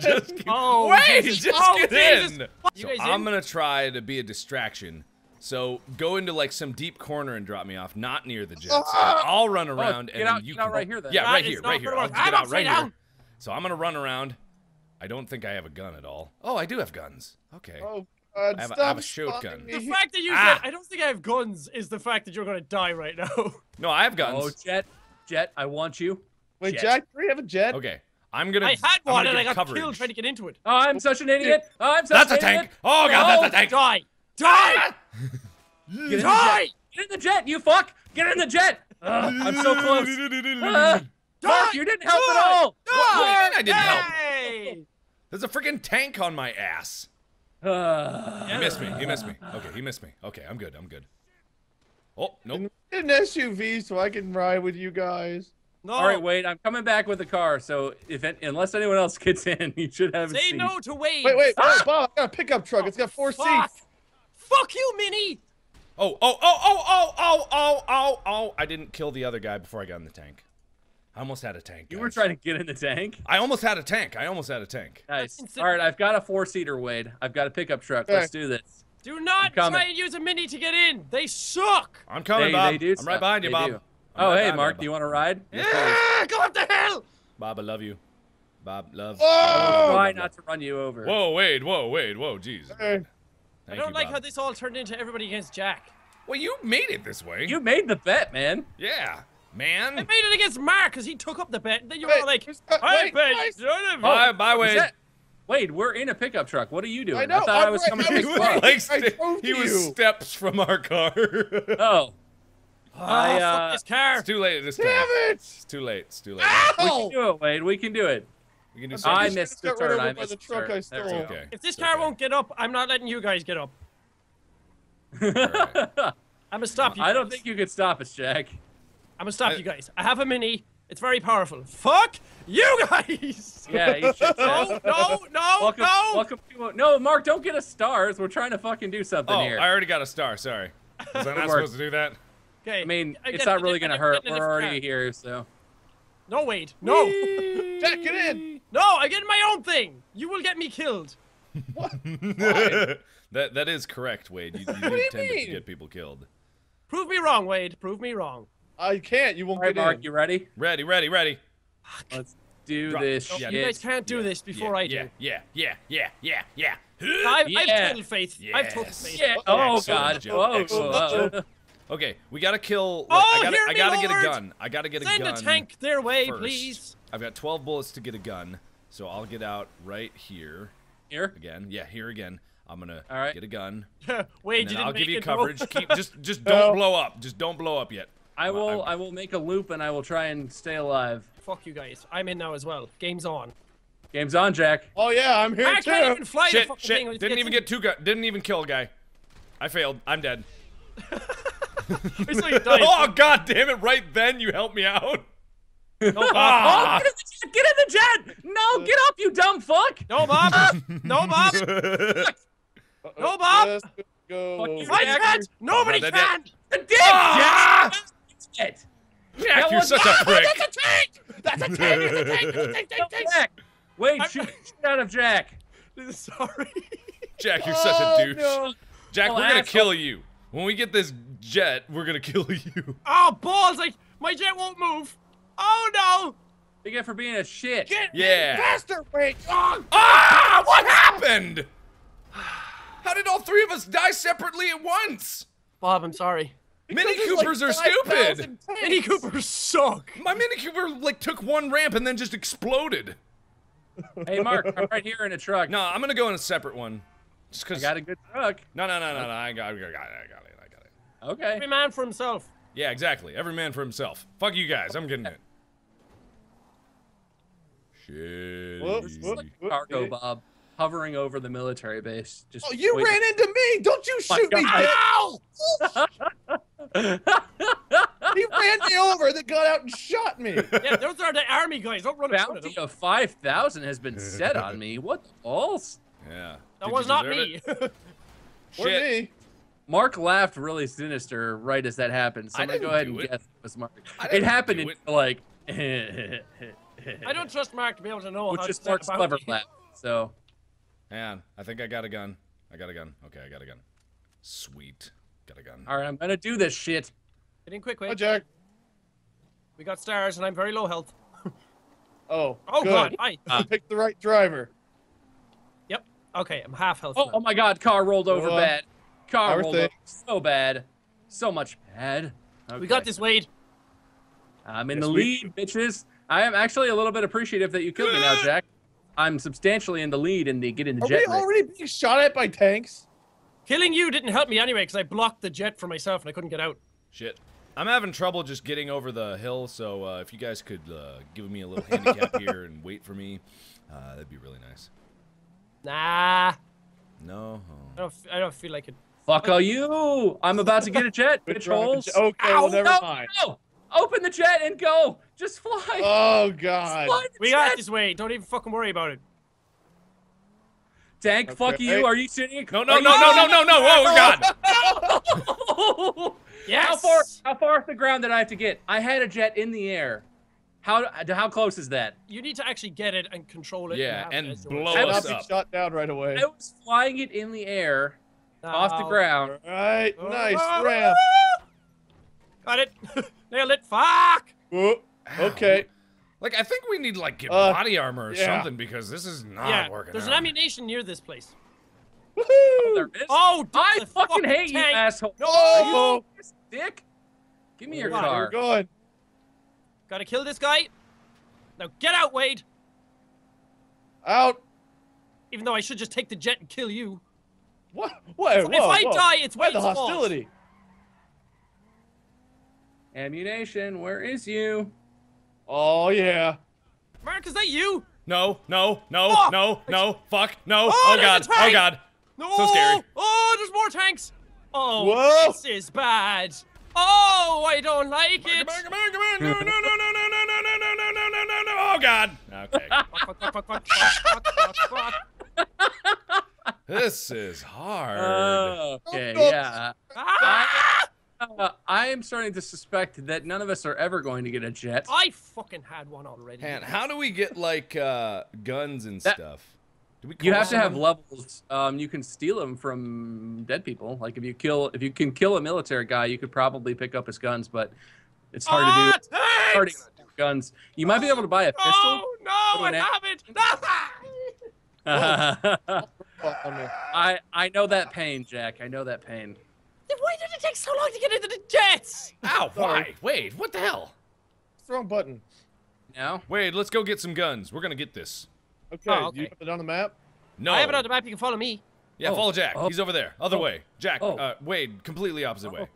just get, Oh, wait, Jesus. just Oh, get Jesus. in. So guys I'm in? gonna try to be a distraction. So go into like some deep corner and drop me off, not near the jets. Ah! I'll run around get and out- you get out can right here then. Yeah, That right here, right here. I'll work. get I'm out upside right here. So I'm gonna run around. I don't think I have a gun at all. Oh, I do have guns. Okay. Oh, God, I have a- I stop have a shotgun. The fact that you Ah. said I don't think I have guns is the fact that you're gonna die right now. No, I have guns. Oh, Jet, Jet, I want you. Wait, Jet. Jack, do we have a jet? Okay. I'm gonna. I had one and I get got coverage. killed trying to get into it. Oh, I'm such an idiot. Oh, I'm such That's a tank. Oh god, No. that's a tank. Die! Die! Get Die! Get in the jet, you fuck. Get in the jet. Ugh, I'm so close. Uh, Mark, you didn't help at all. What do you mean I didn't help? Hey! There's a freaking tank on my ass. Uh, He missed me. He missed me. Okay, he missed me. Okay, I'm good. I'm good. Oh nope. Get an SUV so I can ride with you guys. No. all right, wait. I'm coming back with the car. So if it, unless anyone else gets in, you should have a Say seat. no to Wade. Wait, wait, Ah! wait, Bob, I got a pickup truck. It's got four Fuck. seats. Fuck you, Minnie! Oh oh oh oh oh oh oh oh oh! I didn't kill the other guy before I got in the tank. I almost had a tank. You were guys. trying to get in the tank. I almost had a tank. I almost had a tank. Nice. All right, I've got a four-seater, Wade. I've got a pickup truck. Okay. Let's do this. Do not coming. try and use a Mini to get in. They suck. I'm coming, they, Bob. they do I'm right behind you, They Bob. do. I'm Oh, hey, behind Mark, you, do you want to ride? Yeah, go up the hill. Bob, I love you. Bob, love. Oh! Try not to run you over. Whoa, Wade. Whoa, Wade. Whoa, jeez. Hey, I don't you, like Bob. how this all turned into everybody against Jack. Well, you made it this way. You made the bet, man. Yeah, man. I made it against Mark because he took up the bet. And then you Wait, were like, who's- uh, I wait, bet guys. none of Bye, bye, Wade. that- Wade, we're in a pickup truck. What are you doing? I know, thought I I'm was right- coming to was pick you right. like I st- he to was steps from our car. it's Oh, I, fuck uh, this car. It's too late this time. Damn it! It's too late. It's too late. we can do it, Wade. We can do it. We can do I something. just missed the turn. I missed the the truck turn. I stole. okay. If this It's car okay. won't get up, I'm not letting you guys get up. Alright. I'm gonna stop you. Guys. I don't think you could stop us, Jack. I'm gonna stop I- you guys. I have a Mini. It's very powerful. Fuck you guys. Yeah, you should. No, no, no, welcome, no. welcome to. No, Mark, don't get us stars. We're trying to fucking do something Oh, here. I already got a star. Sorry. Was I not work. supposed to do that? Okay. I mean, I it's not I really gonna hurt. get in a We're already car. here, so. No, wait. No. Jack, get in! No, I get my own thing. You will get me killed. What? that that is correct, Wade. You, you do do you tend to get people killed. Prove me wrong, Wade. Prove me wrong. I can't. You won't All right, get Mark, in. you ready? Ready, ready, ready. Let's do Drop. this Nope. shit. You guys can't do Yeah, this before yeah, I do. Yeah, yeah, yeah, yeah, yeah, yeah. I've, Yeah. I've total faith. I've total faith. Yeah. Oh Excellent God. joke, Whoa. excellent whoa. joke. Okay, we gotta kill. Oh, Like, I oh, gotta, hear I me, gotta get a gun. I gotta get a gun. Send a tank their way, first. please. I've got 12 bullets to get a gun, so I'll get out right here Here. again. Yeah, here again. I'm gonna All right. get a gun, Wade, and you didn't I'll make give you it, coverage. Keep just, just don't No. blow up. Just don't blow up yet. I will. I- I will make a loop and I will try and stay alive. Fuck you guys. I'm in now as well. Game's on. Game's on, Jack. Oh yeah, I'm here I too. can't even fly the fucking shit. thing. Didn't gets even in. get two gun. Didn't even kill a guy. I failed. I'm dead. I saw you die. oh god damn it! Right then you helped me out. No, Bob. Ah. Oh, get in the jet! Get in the jet! No, get up, you dumb fuck! No, Bob. No, Bob. No, Bob. Just go. Fuck you, over I Jack. can't. Nobody Bob, that- can. The dick, Ah! Jack! Jack, That you're was- such a prick. That's a tank. That's a tank. That's a tank. That's a tank. Tank. Tank. Jack. Wait, shoot, shoot out of Jack. Sorry. Jack, you're such Oh, a douche. no. Jack, Oh, we're gonna kill you. When we get this jet, we're gonna kill you. Oh, balls. Like, my jet won't move. Oh, no. Big it for being a shit. Get Yeah. faster, wait. Oh, Ah! What happened? How did all three of us die separately at once? Bob, I'm sorry. Mini there's Coopers like are stupid. Mini Coopers suck. My Mini Cooper like took one ramp and then just exploded. Hey, Mark, I'm right here in a truck. No, I'm gonna go in a separate one. Just I cause. got a good truck. No, no, no, no, oh. no. I got, I got it. I got it. I got it. Okay. Every man for himself. Yeah, exactly. Every man for himself. Fuck you guys. I'm getting it. Shit. Whoops, whoops. Cargobob hovering over the military base. Just Oh, you wait- ran into me! Don't you shoot me! God. Dick. He ran me over, then got out and shot me. Yeah, those are the army guys. Don't run in front of them. Bounty of 5,000 has been set on me. What the balls? Yeah. That Did was not me. it? Or me. Mark laughed really sinister right as that happened. So I I'm going to go ahead and it. guess it was Mark. It happened do in it. like. I don't trust Mark to be able to know Which how is to Mark's set clever bounty. laugh. so Man, I think I got a gun. I got a gun. Okay, I got a gun. Sweet. Got a gun. all right, I'm gonna do this shit. Get in quick, quick. Jack. We got stars, and I'm very low health. Oh. Oh good. god, hi. You picked the right driver. Yep. Okay, I'm half health. Oh, oh my god, car rolled over Go on. bad. Car Our rolled thing. over so bad. So much bad. We got this, Wade. I'm in Yes, the we- lead, bitches. I am actually a little bit appreciative that you killed me now, Jack. I'm substantially in the lead in the get in the Are jet we race. already being shot at by tanks? Killing you didn't help me anyway, because I blocked the jet for myself and I couldn't get out. Shit. I'm having trouble just getting over the hill, so uh, if you guys could uh, give me a little handicap here and wait for me, uh, that'd be really nice. Nah, No? I don't. f- I don't feel like it. Fuck are you! I'm about to get a jet, Good bitch drive. holes. Okay, Ow, well, never no, mind. no! Open the jet and go! Just fly! Oh, God. fly We jet. got this, Wade. Don't even fucking worry about it. Tank, fuck Okay. you. Are you sitting? No, no, no, no, no, no, no! Oh, God! Yes. How far? How far off the ground did I have to get? I had a jet in the air. How? How close is that? You need to actually get it and control it. Yeah, have it and as yours. blow I us not up. shot down right away. I was flying it in the air, off the ground. All right, Oh, nice oh, ramp. oh. Got it. Nailed it. Fuck. Oh, okay. Like, I think we need, like, get Uh, body armor or yeah. something because this is not yeah. working There's out. an Ammu-Nation near this place. Woohoo! There is. Oh, dude, I the fucking hate you, asshole. No. Oh, Dick. Give me your Hold on, we're car. going. Gotta kill this guy. Now get out, Wade. Out. Even though I should just take the jet and kill you. What? What? if I die, it's Why the Wade's fault. hostility? Ammu-Nation, where is you? Oh yeah. Mark, is that you? No, no, no, Oh! no, no, fuck, no. Oh, Oh, God, oh! God. No. So scary. Oh, there's more tanks. Oh, Whoa. this is bad. Oh, I don't like it. Come on, come on, come on. No, no, no, no, no, no, no, no, no, no, no, no, no, no. Oh, God. Okay. This is hard. okay, Oh, yeah. Ah! Uh, I am starting to suspect that none of us are ever going to get a jet. I fucking had one already. Man, how do we get, like, uh, guns and That- stuff? Do we You call have to have levels. Um, you can steal them from dead people. Like if you kill, if you can kill a military guy, you could probably pick up his guns, but it's hard to do. Ah, Hard to tanks! do guns. You might be able to buy a pistol. No, no, Put I an haven't. Fuck. I I know that pain, Jack. I know that pain. Then Why did it take so long to get into the jets? Ow, why? Sorry. Wait, what the hell? It's the wrong button. Now, Wait, let's go get some guns. We're gonna get this. Okay. Oh, Do okay. you have it on the map? No. I have it on the map. You can follow me. Yeah, Oh, follow Jack. oh, He's over there. Other oh, way. Jack, oh. uh, Wade, completely opposite way.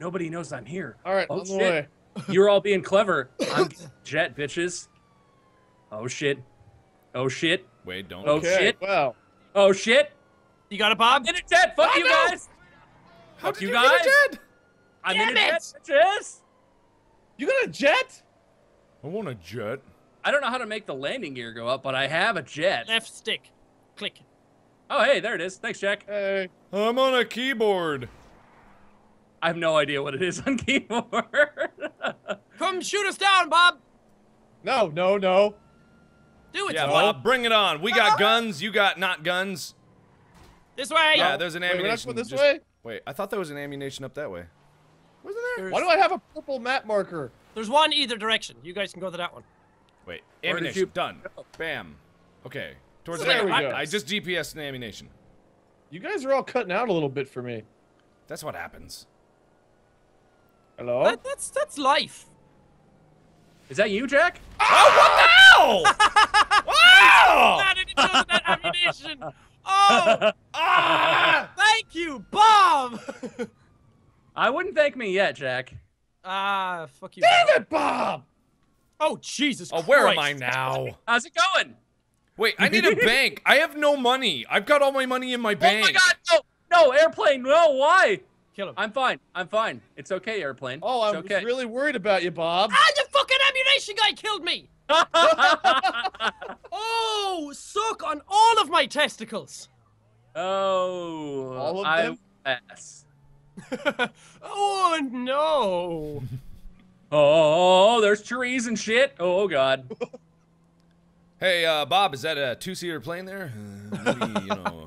nobody knows I'm here. All right, Oh, on the shit. way. You're all being clever. I'm jet bitches. Oh shit. Oh shit. Wade, don't. Oh, Okay. shit. Wow. Oh shit. You got a Bob? I'm in a jet. Fuck I you know. guys. How Fuck did you you guys. get a jet? I'm Damn in a jet, it. bitches. You got a jet? I want a jet. I don't know how to make the landing gear go up, but I have a jet. Left stick. Click. Oh, hey, there it is. Thanks, Jack. Hey. I'm on a keyboard. I have no idea what it is on keyboard. Come shoot us down, Bob. No, no, no. Do it. Yeah, Bob. Bob, bring it on. We got guns. You got not guns. This way. Yeah, there's an Wait, we're not Ammu-Nation. going this just- way? Wait, I thought there was an Ammu-Nation up that way. Wasn't there? There's, Why do I have a purple map marker? there's one either direction. You guys can go to that one. Wait, Where Ammu-Nation. you- Done. Bam. Okay. Towards So the there we I, go. I just GPS and Ammu-Nation. You guys are all cutting out a little bit for me. That's what happens. Hello? That, that's that's life. is that you, Jack? Oh, what the hell? wow! Glad I didn't that Ammu-Nation. Oh, Ah! thank you, Bob. I wouldn't thank me yet, Jack. Ah, fuck you. Damn it, Bob! Oh Jesus. Oh, where am I now? How's it going? Wait, I need a bank. I have no money. I've got all my money in my bank. Oh my god, no! No, airplane, no, why? Kill him. I'm fine. I'm fine. It's okay, airplane. Oh, I it's was okay. really worried about you, Bob. Ah, the fucking Ammu-Nation guy killed me. Oh, suck on all of my testicles. oh, All of I them? pass. oh no. Oh, there's trees and shit. Oh god. Hey, uh, Bob, is that a two-seater plane there? Uh, maybe, you know,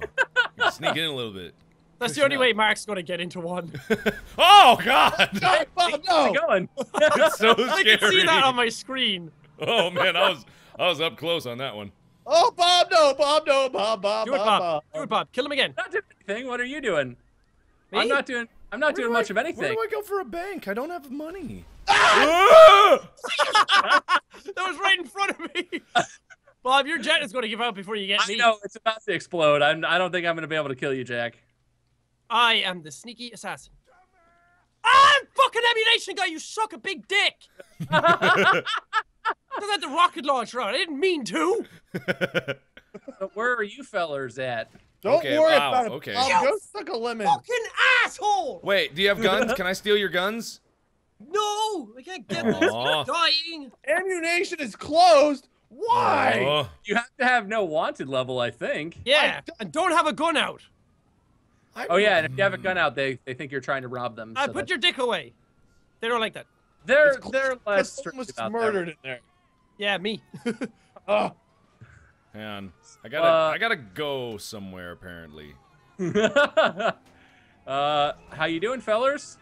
sneak in a little bit. That's the only way Mark's gonna get into one. Oh God! No, Bob, How's it no. going? It's so scary. I scary. can see that on my screen. Oh man, I was I was up close on that one. Oh, Bob, no, Bob, no, Bob, Bob, Do it, Bob, Bob. Bob. Do it, Bob. Kill him again. not doing anything. What are you doing? Me? I'm not doing. I'm not Where doing do much I- of anything. Where do I go for a bank? I don't have money. Ah! That was right in front of me. Bob, your jet is gonna give out before you get me, I me. know it's about to explode. I'm, I don't think I'm going to be able to kill you, Jack. I am the sneaky assassin. I'm fucking Ammu-Nation guy, you suck a big dick. Because I had the rocket launcher on. I didn't mean to. But where are you fellers at? Don't Okay, worry wow, about it. okay. Bob, Yo. go suck a lemon. Fucking asshole. Wait, do you have guns? Can I steal your guns? No, I can't get this. Aw. You're dying. Ammu-Nation is closed. Why? Oh. You have to have no wanted level, I think. Yeah, and don't have a gun out. I- Oh yeah, and if you have a gun out, they they think you're trying to rob them. I so put that- your dick away. They don't like that. They're It's they're close less because strict someone was about murdered in there. Yeah, me. Oh, Hang on. I gotta Uh, I gotta go somewhere apparently. uh, how you doing, fellers?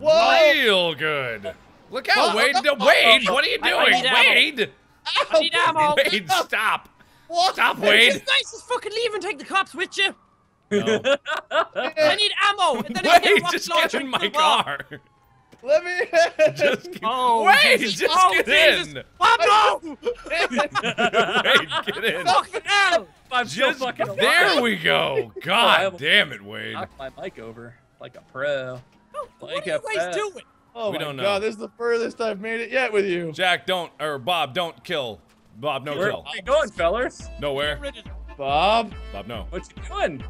Whoa! Real good. Look out, Oh, Wade. oh, No, oh, Wade, oh, what are you I- I doing? need ammo. Wade! I need oh, ammo. Wade, stop. What? Stop, You Wade. guys just fucking leave and take the cops with you. No. I need ammo. And then Wade, get just get in my kill Bob. car. Let me. Just get, Oh, Wade, Jesus. just oh, get Jesus. in. Bob, no! Wade, get in. Fucking hell! I'm still Just fucking alive. there we go. God have- damn it, Wade. Knock my mic over like a pro. What Like are you guys doing? oh We my don't know. god, this is the furthest I've made it yet with you. Jack, don't or Bob, don't kill. Bob, no Where kill. are you going, fellers? Nowhere. Get rid of it. Bob. Bob, no. What you doing?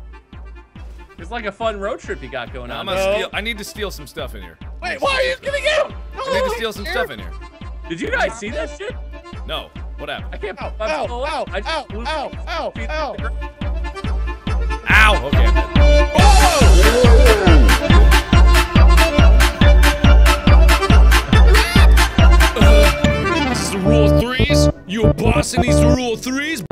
It's like a fun road trip you got going I'm on. gonna No. steal. I need to steal some stuff in here. Wait, why are you getting out? I need to steal some stuff in here. Did you guys see that shit? No. What happened? I can't. Ow, I'm ow, still ow, alive. I just ow, blew ow, ow, feet ow. to the ground. Ow. Okay. I'm rule threes. You a boss in these rule threes?